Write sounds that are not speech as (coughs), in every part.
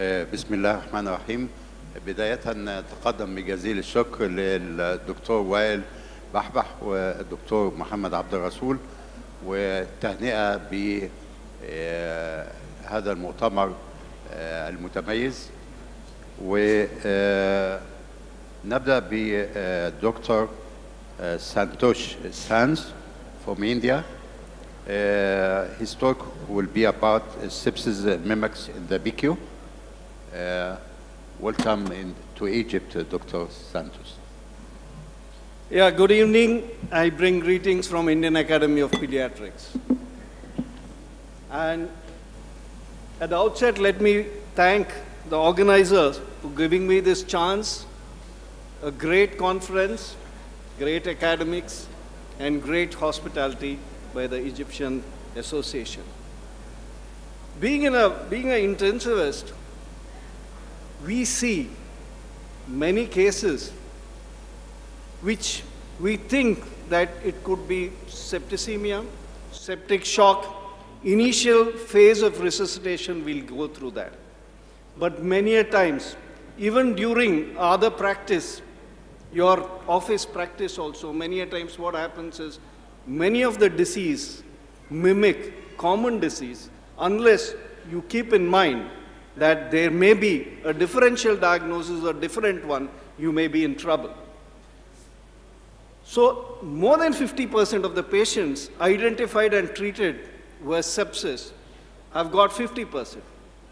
آه، بسم الله الرحمن الرحيم بداية تقدم بجزيل الشكر للدكتور وائل بحبح والدكتور محمد عبد الرسول والتهنئة بهذا المؤتمر آه، المتميز ونبدأ بالدكتور سانتوش سانز from India. His talk will be about sepsis mimics in the BQ. Uh, welcome in, to Egypt, uh, Dr. Santosh. Yeah, good evening. I bring greetings from Indian Academy of Pediatrics. And at the outset, let me thank the organizers for giving me this chance, a great conference, great academics, and great hospitality by the Egyptian Association. Being, in a, being an intensivist, we see many cases which we think that it could be septicemia, septic shock. Initial phase of resuscitation, we'll go through that. But many a times, even during other practice, your office practice also, many a times what happens is many of the disease mimic common disease unless you keep in mind that there may be a differential diagnosis or different one, you may be in trouble. So more than 50% of the patients identified and treated were sepsis I've got 50%.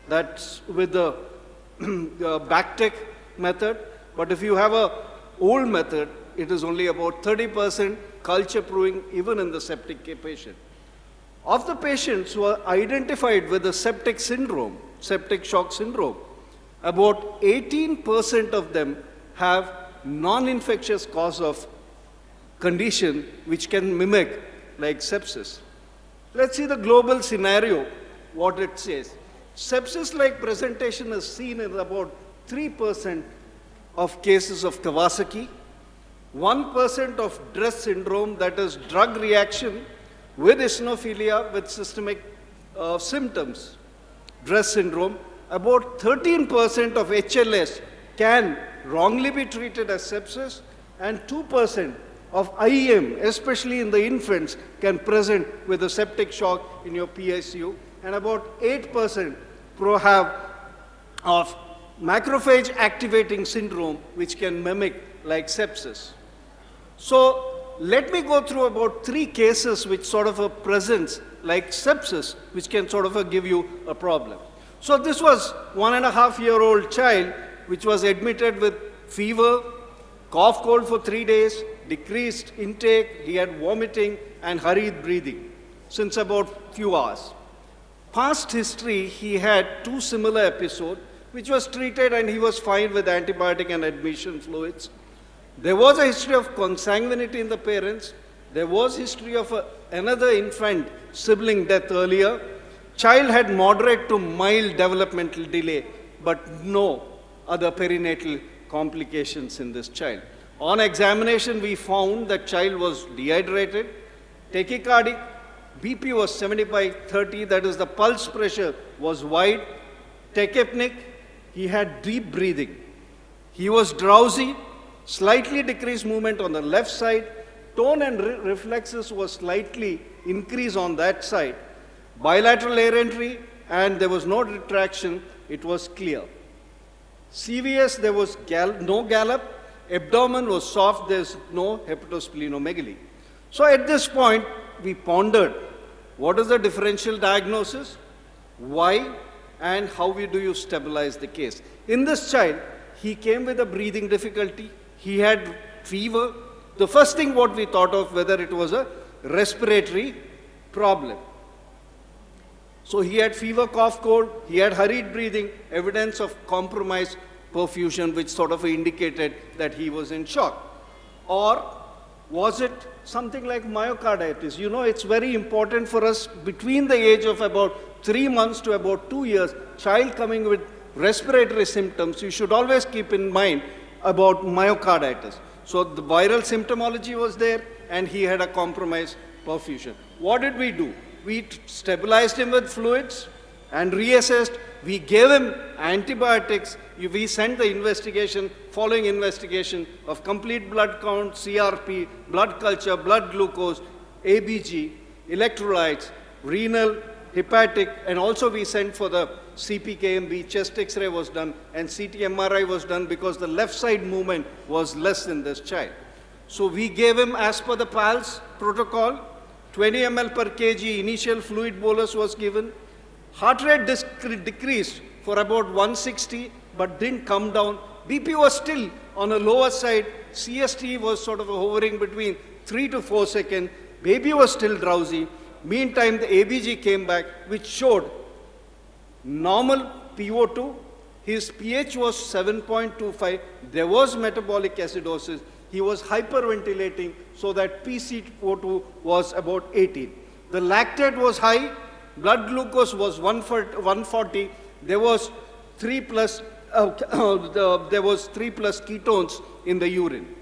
That's with the (clears throat) uh, BACTEC method. But if you have a old method, it is only about 30% culture proving even in the septic patient. Of the patients who are identified with the septic syndrome, septic shock syndrome, about 18% of them have non-infectious cause of condition which can mimic like sepsis. Let's see the global scenario, what it says. Sepsis-like presentation is seen in about 3% of cases of Kawasaki, 1% of DRESS syndrome, that is drug reaction with eosinophilia with systemic uh, symptoms, DRESS syndrome, about 13% of HLH can wrongly be treated as sepsis, and 2% of IEM, especially in the infants, can present with a septic shock in your PICU, and about 8% pro have of macrophage activating syndrome, which can mimic like sepsis. So let me go through about three cases which sort of a presence like sepsis, which can sort of uh, give you a problem. So this was one and a half year old child, which was admitted with fever, cough cold for three days, decreased intake, he had vomiting and hurried breathing since about few hours. Past history, he had two similar episodes, which was treated and he was fine with antibiotic and admission fluids. There was a history of consanguinity in the parents. There was history of a, another infant sibling death earlier. Child had moderate to mild developmental delay, but no other perinatal complications in this child. On examination, we found that child was dehydrated, tachycardic, BP was 75 30, that is the pulse pressure was wide, tachypneic, he had deep breathing. He was drowsy, slightly decreased movement on the left side, tone and re reflexes was slightly increased on that side. Bilateral air entry, and there was no retraction, it was clear. CVS, there was gal no gallop, abdomen was soft, there's no hepatosplenomegaly. So at this point, we pondered what is the differential diagnosis, why, and how we do you stabilize the case. In this child, he came with a breathing difficulty, he had fever. The first thing what we thought of whether it was a respiratory problem. So he had fever, cough, cold, he had hurried breathing, evidence of compromised perfusion which sort of indicated that he was in shock. Or was it something like myocarditis? You know, it's very important for us between the age of about three months to about two years, child coming with respiratory symptoms, you should always keep in mind about myocarditis. So the viral symptomology was there and he had a compromised perfusion. What did we do? We stabilized him with fluids and reassessed. We gave him antibiotics. We sent the investigation, following investigation of complete blood count, CRP, blood culture, blood glucose, ABG, electrolytes, renal, hepatic, and also we sent for the CPKMB, chest X-ray was done, and CT MRI was done because the left side movement was less in this child. So we gave him, as per the PALS protocol, 20 ml per kg initial fluid bolus was given. Heart rate decreased for about 160, but didn't come down. BP was still on a lower side. CFT was sort of hovering between 3 to 4 seconds. Baby was still drowsy. Meantime, the ABG came back, which showed normal PO2. His pH was 7.25. There was metabolic acidosis. He was hyperventilating so that PCO2 was about 18. The lactate was high. Blood glucose was 140. There was 3 plus, uh, there was 3 plus ketones in the urine.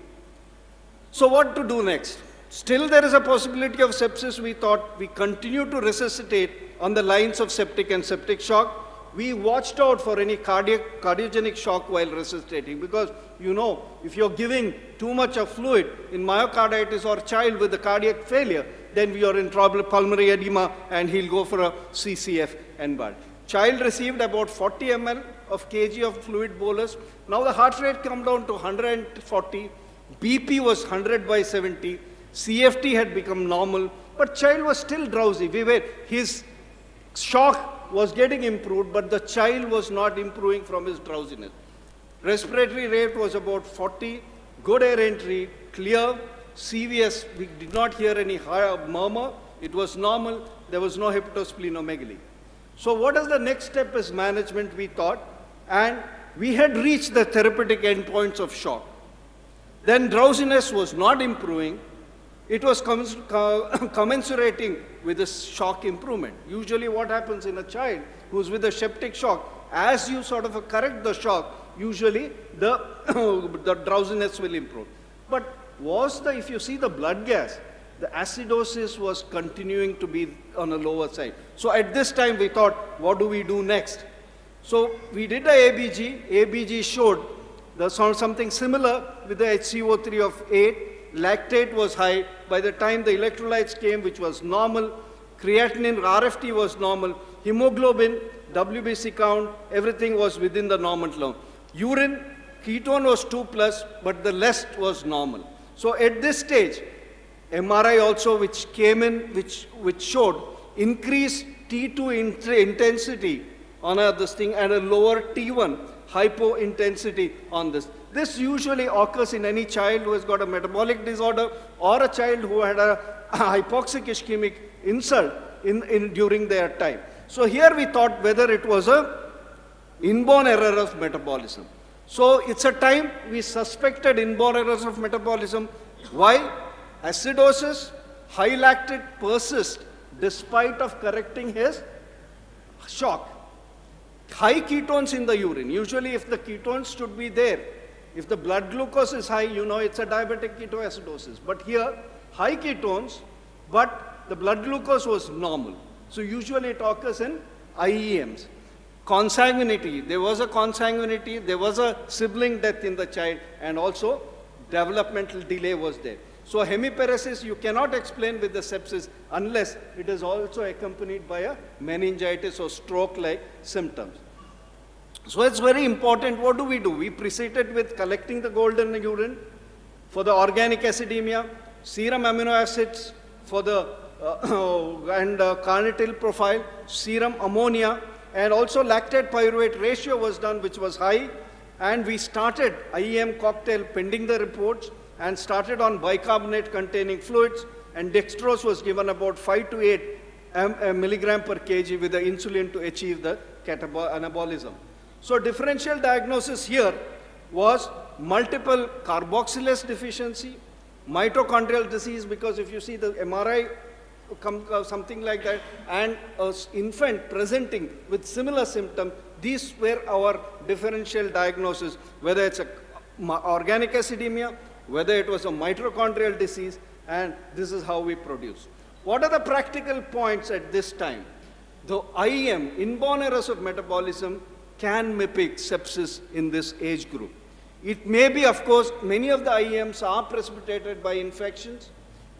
So what to do next? Still there is a possibility of sepsis, we thought. We continue to resuscitate on the lines of septic and septic shock. We watched out for any cardiac, cardiogenic shock while resuscitating because, you know, if you're giving too much of fluid in myocarditis or child with a cardiac failure, then we are in trouble, pulmonary edema, and he'll go for a CCF and bud. Child received about 40 ml of kg of fluid bolus. Now the heart rate come down to 140. BP was 100 by 70. CFT had become normal, but child was still drowsy. We were, his shock was getting improved, but the child was not improving from his drowsiness. Respiratory rate was about 40, good air entry, clear, CVS, we did not hear any murmur, it was normal, there was no hepatosplenomegaly. So what is the next step as management, we thought, and we had reached the therapeutic endpoints of shock. Then drowsiness was not improving, it was (coughs) commensurating with the shock improvement. Usually what happens in a child who's with a septic shock, as you sort of correct the shock, usually the, (coughs) the drowsiness will improve. But was the, if you see the blood gas, the acidosis was continuing to be on a lower side. So at this time we thought, what do we do next? So we did the ABG. ABG showed the, something similar with the HCO3 of 8 lactate was high. By the time the electrolytes came, which was normal, creatinine, RFT was normal, hemoglobin, WBC count, everything was within the normal. Urine, ketone was 2 plus, but the rest was normal. So at this stage, MRI also which came in, which, which showed increased T2 intensity on a, this thing and a lower T1 hypo intensity on this. This usually occurs in any child who has got a metabolic disorder or a child who had a hypoxic ischemic insult in, in, during their time. So here we thought whether it was a inborn error of metabolism. So it's a time we suspected inborn errors of metabolism. Why? Acidosis, high lactate persist despite of correcting his shock. High ketones in the urine. Usually if the ketones should be there, if the blood glucose is high, you know it's a diabetic ketoacidosis. But here, high ketones, but the blood glucose was normal. So usually it occurs in IEMs. Consanguinity, there was a consanguinity, there was a sibling death in the child, and also developmental delay was there. So hemiparesis you cannot explain with the sepsis unless it is also accompanied by a meningitis or stroke-like symptoms. So it's very important. What do we do? We preceded with collecting the golden urine for the organic acidemia, serum amino acids for the uh, (coughs) and uh, carnitine profile, serum ammonia, and also lactate pyruvate ratio was done, which was high. And we started IEM cocktail pending the reports and started on bicarbonate containing fluids. And dextrose was given about 5 to 8 milligram per kg with the insulin to achieve the anabolism. So differential diagnosis here was multiple carboxylase deficiency, mitochondrial disease, because if you see the MRI, uh, something like that, and an infant presenting with similar symptom, these were our differential diagnosis, whether it's a organic acidemia, whether it was a mitochondrial disease, and this is how we produce. What are the practical points at this time? the IEM, inborn errors of metabolism, can mimic sepsis in this age group. It may be, of course, many of the IEMs are precipitated by infections.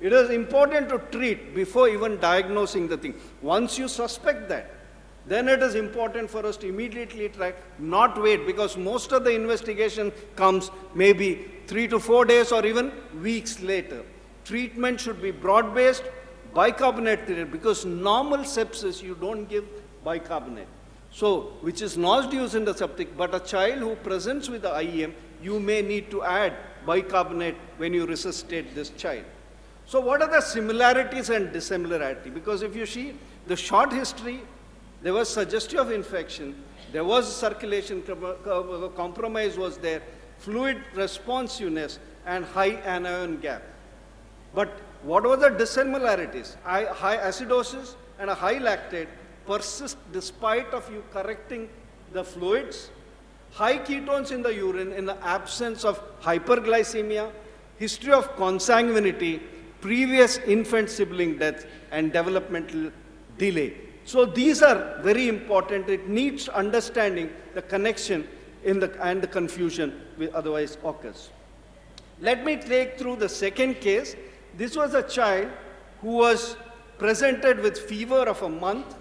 It is important to treat before even diagnosing the thing. Once you suspect that, then it is important for us to immediately track, not wait, because most of the investigation comes maybe three to four days or even weeks later. Treatment should be broad-based, bicarbonate treated, because normal sepsis you don't give bicarbonate. So, which is not used in the septic, but a child who presents with the IEM, you may need to add bicarbonate when you resuscitate this child. So what are the similarities and dissimilarity? Because if you see the short history, there was suggestion of infection, there was circulation compromise was there, fluid responsiveness, and high anion gap. But what were the dissimilarities? High acidosis and a high lactate persist despite of you correcting the fluids, high ketones in the urine in the absence of hyperglycemia, history of consanguinity, previous infant sibling death, and developmental delay. So these are very important. It needs understanding the connection in the, and the confusion which otherwise occurs. Let me take through the second case. This was a child who was presented with fever of a month,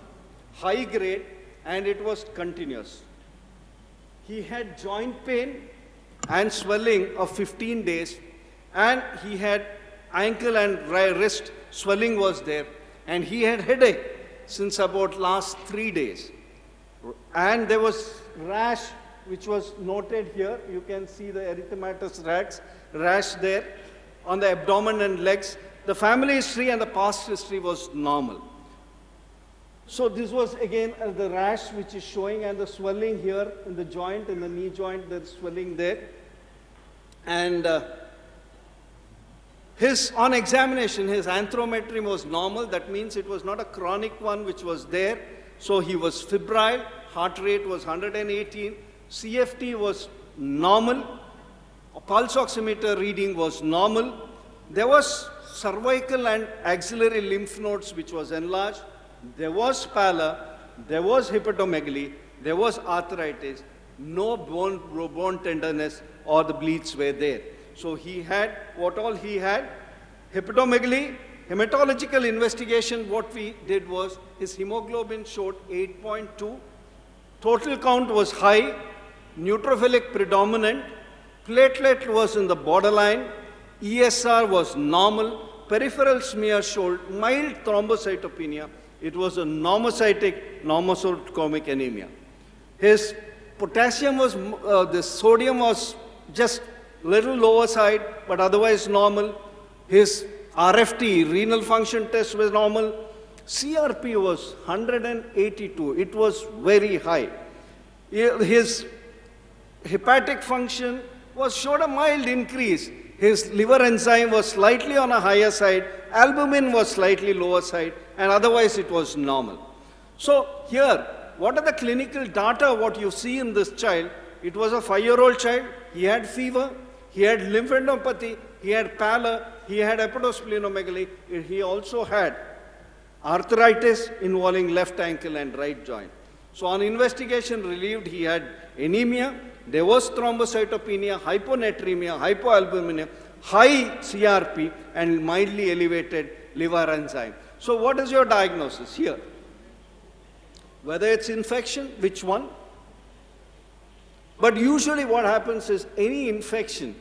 high grade, and it was continuous. He had joint pain and swelling of 15 days, and he had ankle and wrist swelling was there, and he had headache since about last three days. And there was rash which was noted here. You can see the erythematous rash, rash there on the abdomen and legs. The family history and the past history was normal. So this was again uh, the rash which is showing and the swelling here in the joint, in the knee joint, there's swelling there. And uh, his, on examination, his anthropometry was normal. That means it was not a chronic one which was there. So he was febrile, heart rate was 118, CFT was normal, pulse oximeter reading was normal. There was cervical and axillary lymph nodes which was enlarged. There was pallor, there was hepatomegaly, there was arthritis, no bone, bone tenderness or the bleeds were there. So he had, what all he had? Hepatomegaly, hematological investigation, what we did was his hemoglobin showed 8.2. Total count was high, neutrophilic predominant, platelet was in the borderline, ESR was normal, peripheral smear showed mild thrombocytopenia. It was a normocytic normochromic anemia. His potassium was, uh, the sodium was just little lower side, but otherwise normal. His RFT, renal function test was normal. CRP was 182. It was very high. His hepatic function was showed a mild increase. His liver enzyme was slightly on a higher side. Albumin was slightly lower side. And otherwise it was normal. So here, what are the clinical data, what you see in this child? It was a five-year-old child. He had fever. He had lymphadenopathy, he had pallor, he had hepatosplenomegaly, he also had arthritis involving left ankle and right joint. So on investigation relieved, he had anemia, there was thrombocytopenia, hyponatremia, hypoalbuminemia, high CRP, and mildly elevated liver enzyme. So what is your diagnosis here? Whether it's infection, which one? But usually what happens is any infection,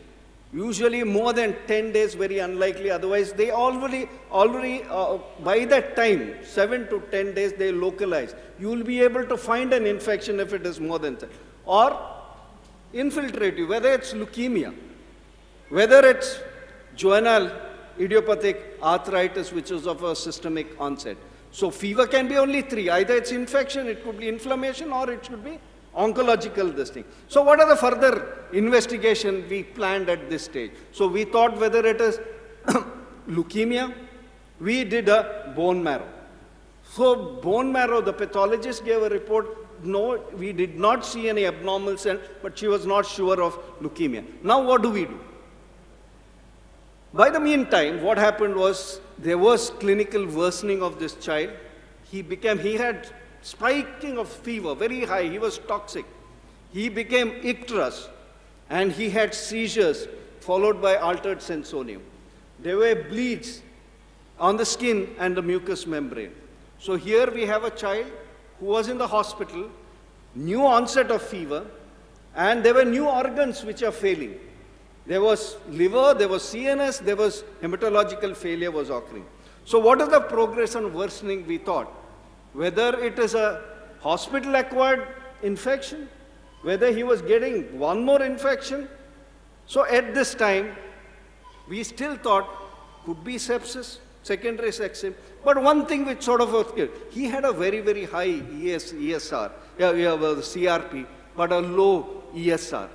usually more than 10 days, very unlikely, otherwise they already, already uh, by that time, 7 to 10 days, they localize. You will be able to find an infection if it is more than 10. Or infiltrative, whether it's leukemia, whether it's juvenile idiopathic arthritis, which is of a systemic onset. So fever can be only three. Either it's infection, it could be inflammation, or it should be oncological this thing. So what are the further investigation we planned at this stage? So we thought whether it is (coughs) leukemia, we did a bone marrow. So bone marrow, the pathologist gave a report, no, we did not see any abnormal cell, but she was not sure of leukemia. Now what do we do? By the meantime, what happened was there was clinical worsening of this child. He became, he had spiking of fever, very high. He was toxic. He became icterus and he had seizures followed by altered sensorium. There were bleeds on the skin and the mucous membrane. So here we have a child who was in the hospital, new onset of fever, and there were new organs which are failing. There was liver, there was CNS, there was hematological failure was occurring. So what is the progress worsening we thought? Whether it is a hospital acquired infection, whether he was getting one more infection. So at this time, we still thought could be sepsis, secondary sepsis. But one thing which sort of was clear, he had a very, very high ES, ESR, yeah, yeah, well, CRP, but a low ESR.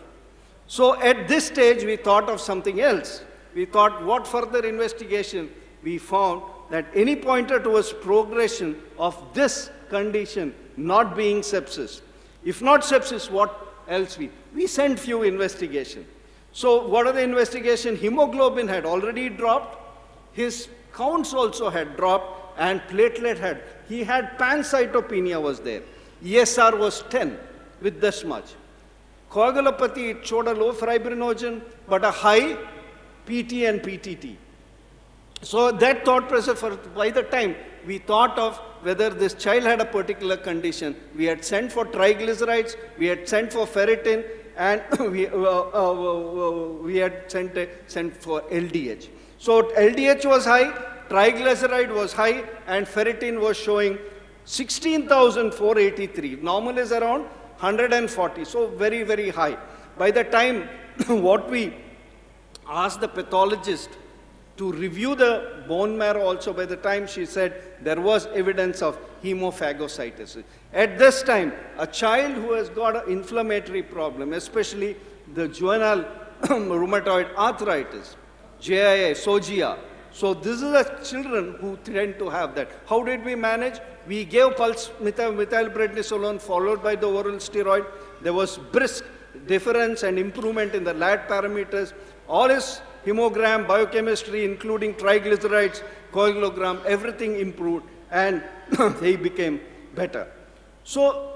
So at this stage, we thought of something else. We thought what further investigation? We found that any pointer towards progression of this condition not being sepsis. If not sepsis, what else we? We sent few investigation. So what are the investigation? Hemoglobin had already dropped. His counts also had dropped and platelet had. He had pancytopenia was there. ESR was 10 with this much. Coagulopathy, it showed a low fibrinogen, but a high PT and PTT. So that thought process, for, by the time we thought of whether this child had a particular condition, we had sent for triglycerides, we had sent for ferritin, and (coughs) we, uh, uh, uh, we had sent, sent for LDH. So LDH was high, triglyceride was high, and ferritin was showing 16,483. Normal is around 140, so very, very high. By the time (coughs) what we asked the pathologist to review the bone marrow also by the time she said there was evidence of hemophagocytosis. At this time, a child who has got an inflammatory problem, especially the juvenile (coughs) rheumatoid arthritis, JIA, SoJIA. So this is the children who tend to have that. How did we manage? We gave pulse methyl, methylprednisolone followed by the oral steroid. There was brisk difference and improvement in the lab parameters. All his hemogram, biochemistry, including triglycerides, coagulogram, everything improved and (coughs) he became better. So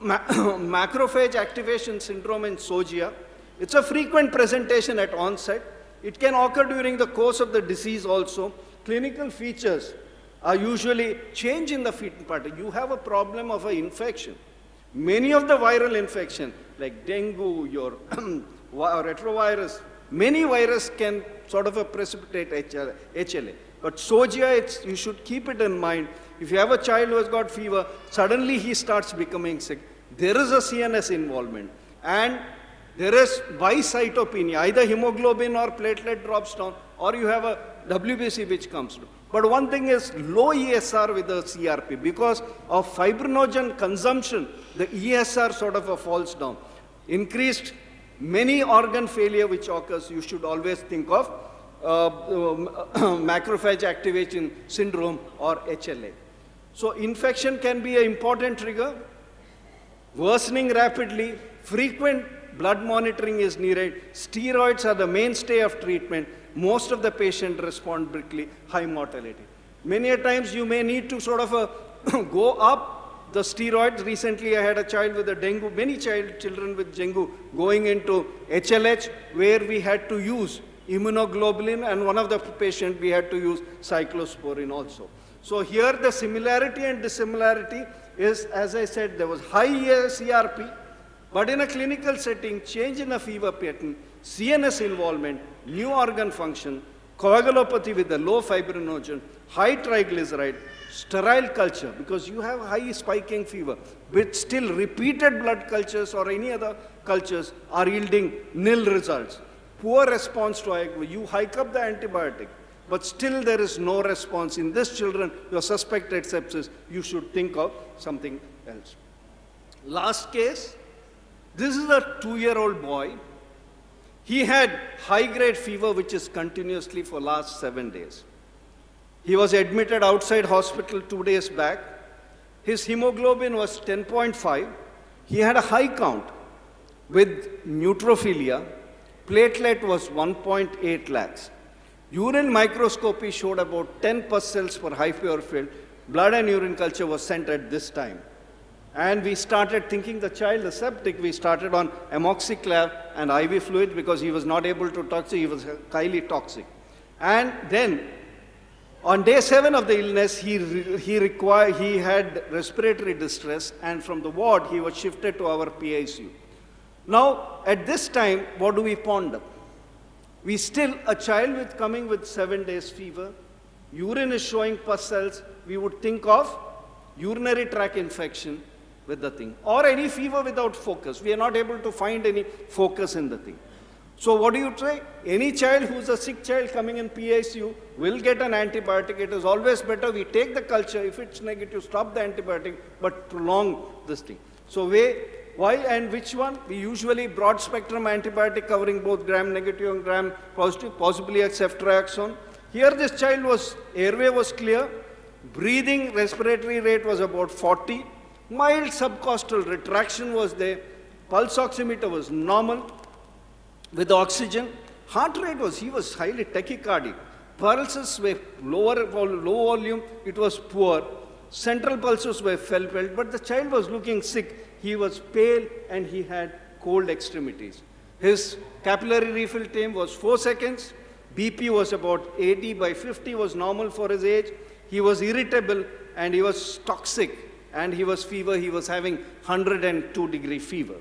ma (coughs) macrophage activation syndrome in SoJIA, it's a frequent presentation at onset. It can occur during the course of the disease also. Clinical features are usually change in the fever pattern. You have a problem of an infection. Many of the viral infection, like dengue, your (clears throat) retrovirus, Many virus can sort of precipitate HLH. But SoJIA, you should keep it in mind. If you have a child who has got fever, suddenly he starts becoming sick. There is a CNS involvement. And there is bicytopenia, either hemoglobin or platelet drops down, or you have a WBC which comes down. But one thing is low ESR with the CRP. Because of fibrinogen consumption, the ESR sort of a falls down. Increased many organ failure which occurs, you should always think of uh, um, (coughs) macrophage activation syndrome or HLH. So infection can be an important trigger. Worsening rapidly, frequent blood monitoring is needed. Steroids are the mainstay of treatment. Most of the patient respond quickly, high mortality. Many a times you may need to sort of uh, (coughs) go up the steroids. Recently, I had a child with a dengue, many child, children with dengue going into HLH, where we had to use immunoglobulin, and one of the patient we had to use cyclosporin also. So here the similarity and dissimilarity is, as I said, there was high CRP, but in a clinical setting, change in a fever pattern, CNS involvement, new organ function, coagulopathy with a low fibrinogen, high triglyceride, sterile culture, because you have high spiking fever, but still repeated blood cultures or any other cultures are yielding nil results. Poor response to you hike up the antibiotic, but still there is no response. In this children, your suspected sepsis, you should think of something else. Last case, this is a two-year-old boy. He had high-grade fever, which is continuously for last seven days. He was admitted outside hospital two days back. His hemoglobin was 10.5. He had a high count with neutrophilia. Platelet was 1.8 lakhs. Urine microscopy showed about 10 pus cells per high field. Blood and urine culture was sent at this time. And we started thinking the child is septic. We started on amoxiclav and IV fluid because he was not able to toxic. He was highly toxic. And then on day seven of the illness, he, he, required, he had respiratory distress, and from the ward, he was shifted to our PICU. Now, at this time, what do we ponder? We still, a child with coming with seven days fever, urine is showing pus cells, we would think of urinary tract infection with the thing, or any fever without focus. We are not able to find any focus in the thing. So what do you try? Any child who's a sick child coming in PICU will get an antibiotic. It is always better we take the culture. If it's negative, stop the antibiotic, but prolong this thing. So we, why and which one? We usually broad spectrum antibiotic covering both gram negative and gram positive, possibly a ceftriaxone. Here this child was, airway was clear, breathing respiratory rate was about 40, mild subcostal retraction was there, pulse oximeter was normal, with oxygen. Heart rate was, he was highly tachycardic. Pulses were lower, low volume, it was poor. Central pulses were felt, but the child was looking sick. He was pale and he had cold extremities. His capillary refill time was 4 seconds. BP was about 80 by 50 was normal for his age. He was irritable and he was toxic and he was fever. He was having 102 degree fever.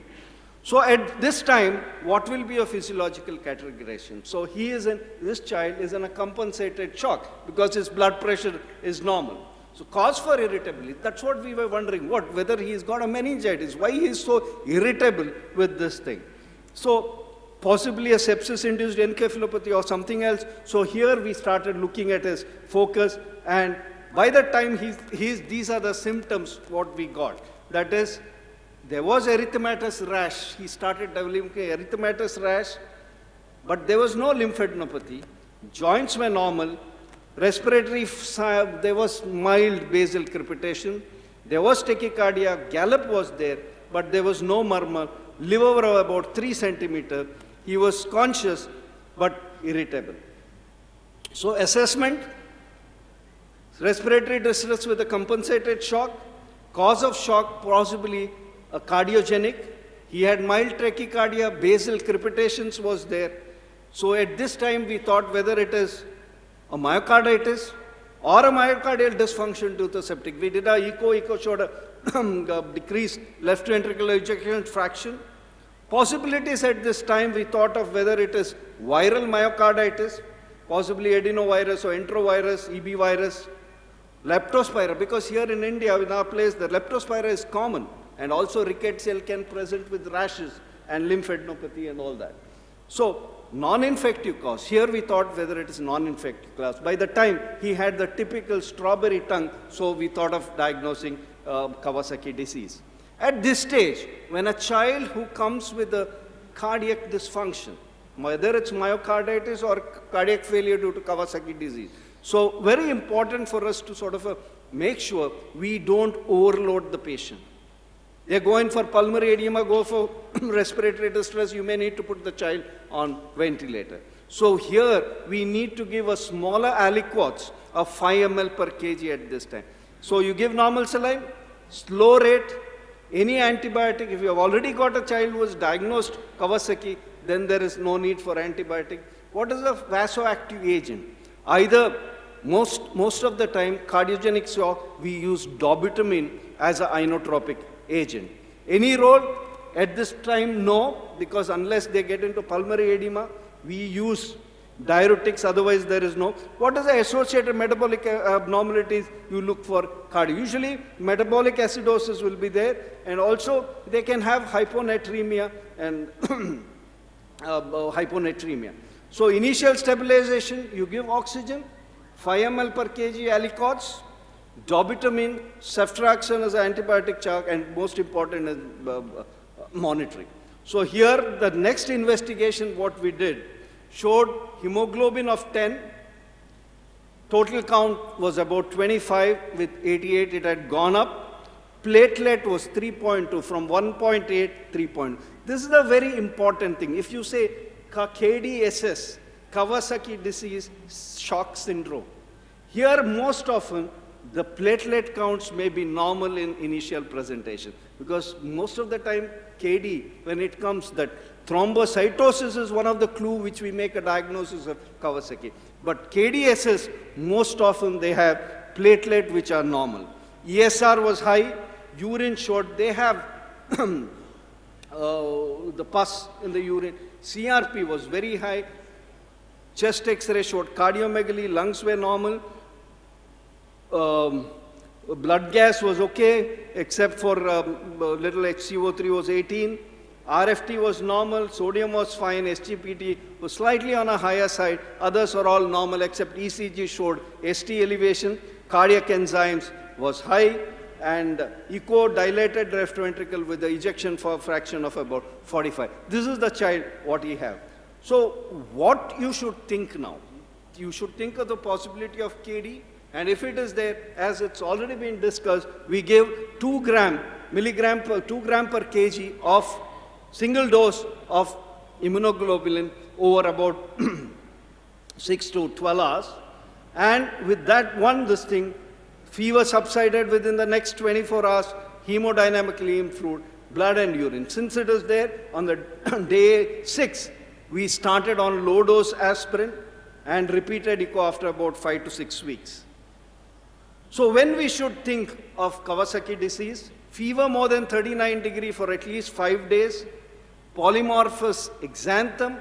So at this time, what will be a physiological categorization? So he is in, this child is in a compensated shock because his blood pressure is normal. So cause for irritability, that's what we were wondering, what, whether he's got a meningitis, why he is so irritable with this thing. So possibly a sepsis-induced encephalopathy or something else. So here we started looking at his focus and by the time he's, he's, these are the symptoms what we got. That is there was erythematous rash. He started developing erythematous rash, but there was no lymphadenopathy. Joints were normal. Respiratory, there was mild basal crepitation. There was tachycardia. Gallop was there, but there was no murmur. Liver about 3 centimeter. He was conscious, but irritable. So assessment, respiratory distress with a compensated shock, cause of shock possibly a cardiogenic. He had mild tachycardia, basal crepitations was there. So at this time we thought whether it is a myocarditis or a myocardial dysfunction due to septic. We did a echo, echo showed a (clears throat) decreased left ventricular ejection fraction. Possibilities at this time we thought of whether it is viral myocarditis, possibly adenovirus or enterovirus, EB virus, leptospira, because here in India, in our place, the leptospira is common. And also rickettsial can present with rashes and lymphadenopathy and all that. So non-infective cause. Here we thought whether it is non-infective cause. By the time he had the typical strawberry tongue, so we thought of diagnosing uh, Kawasaki disease. At this stage, when a child who comes with a cardiac dysfunction, whether it's myocarditis or cardiac failure due to Kawasaki disease. So very important for us to sort of uh, make sure we don't overload the patient. They're going for pulmonary edema, go for (clears throat) respiratory distress, you may need to put the child on ventilator. So here we need to give a smaller aliquots of 5 ml per kg at this time. So you give normal saline, slow rate, any antibiotic. If you have already got a child who is diagnosed Kawasaki, then there is no need for antibiotic. What is a vasoactive agent? Either most, most of the time, cardiogenic shock, we use dobutamine as an inotropic agent. Any role? At this time, no, because unless they get into pulmonary edema, we use diuretics, otherwise there is no. What is the associated metabolic uh, abnormalities you look for cardio? Usually metabolic acidosis will be there and also they can have hyponatremia and (clears throat) uh, hyponatremia. So initial stabilization, you give oxygen, 5 ml per kg aliquots, Dobutamine, ceftriaxone as an antibiotic chalk, and most important is uh, uh, monitoring. So here, the next investigation, what we did, showed hemoglobin of 10. Total count was about 25. With 88, it had gone up. Platelet was 3.2. From 1.8, 3.2. This is a very important thing. If you say KDSS, Kawasaki disease shock syndrome, here most often the platelet counts may be normal in initial presentation because most of the time KD, when it comes that thrombocytosis is one of the clue which we make a diagnosis of Kawasaki. But KDSS, most often they have platelet which are normal. ESR was high, urine showed they have (clears throat) uh, the pus in the urine. CRP was very high. Chest X-ray showed cardiomegaly, lungs were normal. Um, blood gas was okay, except for um, little HCO3 was 18. RFT was normal, sodium was fine, SGPT was slightly on a higher side. Others are all normal except ECG showed ST elevation, cardiac enzymes was high, and echo dilated left ventricle with the ejection fraction of about 45. This is the child what he have. So what you should think now? You should think of the possibility of KD, and if it is there, as it's already been discussed, we give 2 gram, milligram per, 2 gram per kg of single dose of immunoglobulin over about (clears throat) 6 to 12 hours. And with that one, this thing, fever subsided within the next 24 hours, hemodynamically improved, blood and urine. Since it is there, on the (clears throat) day 6, we started on low dose aspirin and repeated echo after about 5 to 6 weeks. So when we should think of Kawasaki disease, fever more than 39 degree for at least 5 days, polymorphous exanthem,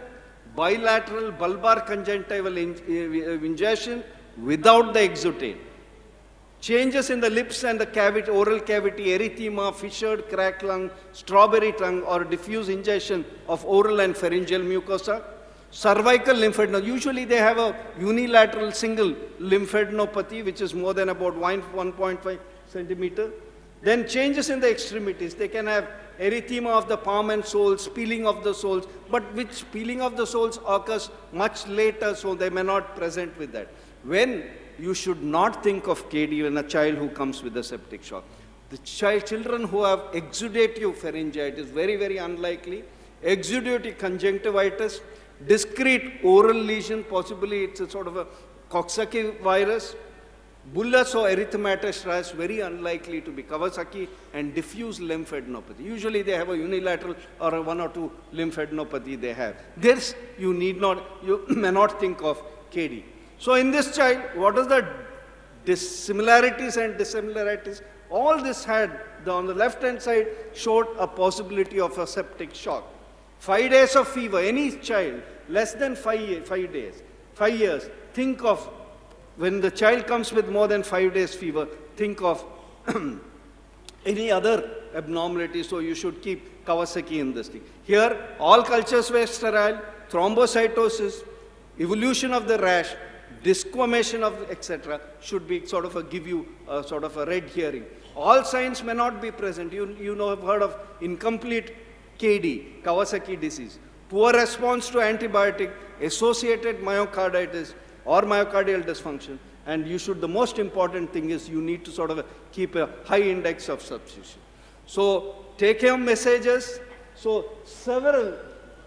bilateral bulbar conjunctival injection uh, without the exudate. Changes in the lips and the cavity, oral cavity, erythema, fissured cracked lung, strawberry tongue, or diffuse injection of oral and pharyngeal mucosa. Cervical lymphadenopathy. Usually they have a unilateral single lymphadenopathy, which is more than about 1.5 centimeter. Then changes in the extremities. They can have erythema of the palm and soles, peeling of the soles, but which peeling of the soles occurs much later, so they may not present with that. When you should not think of KD when a child who comes with a septic shock. The child, children who have exudative pharyngitis, very, very unlikely. Exudative conjunctivitis, discrete oral lesion, possibly it's a sort of a Coxsackie virus, Bullous or erythematous rash, very unlikely to be Kawasaki and diffuse lymphadenopathy. Usually they have a unilateral or a one or two lymphadenopathy they have. This you need not, you (coughs) may not think of KD. So in this child, what is the dissimilarities and dissimilarities? All this had, the, on the left hand side, showed a possibility of a septic shock. Five days of fever, any child, less than five, five days, five years, think of when the child comes with more than five days fever, think of (clears throat) any other abnormality, so you should keep Kawasaki in this thing. Here, all cultures were sterile, thrombocytosis, evolution of the rash, desquamation of etc. should be sort of a give you a sort of a red hearing. All signs may not be present. You, you know, have heard of incomplete KD, Kawasaki disease. Poor response to antibiotic, associated myocarditis, or myocardial dysfunction. And you should, the most important thing is you need to sort of keep a high index of substitution. So take home messages. So several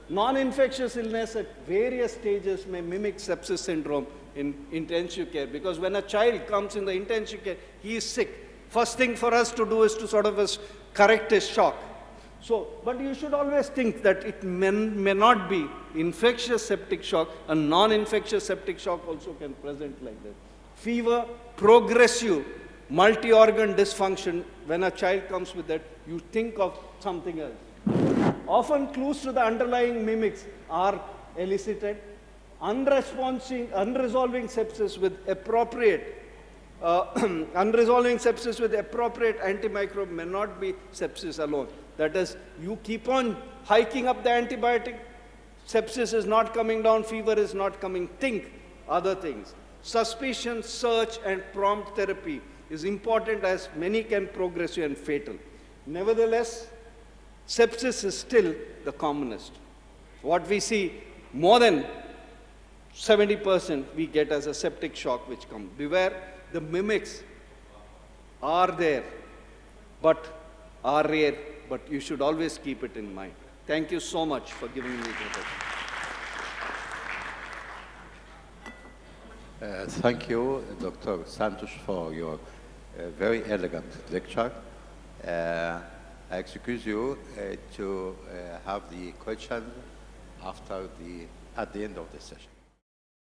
non-infectious illness at various stages may mimic sepsis syndrome in intensive care because when a child comes in the intensive care, he is sick. First thing for us to do is to sort of correct his shock. So, but you should always think that it may, may not be infectious septic shock. A non-infectious septic shock also can present like that. Fever, progressive, multi-organ dysfunction. When a child comes with that, you think of something else. Often clues to the underlying mimics are elicited. Unresolving sepsis with appropriate uh, (clears throat) unresolving sepsis with appropriate antimicrobe may not be sepsis alone. That is, you keep on hiking up the antibiotic, sepsis is not coming down, fever is not coming, think other things. Suspicion, search, and prompt therapy is important as many can progress and fatal. Nevertheless, sepsis is still the commonest. What we see, more than 70% we get as a septic shock which comes. Beware, the mimics are there, but are rare but you should always keep it in mind. Thank you so much for giving me the opportunity. Uh, thank you, Dr. Santosh, for your a very elegant lecture. Uh, I excuse you uh, to uh, have the question after the, at the end of the session.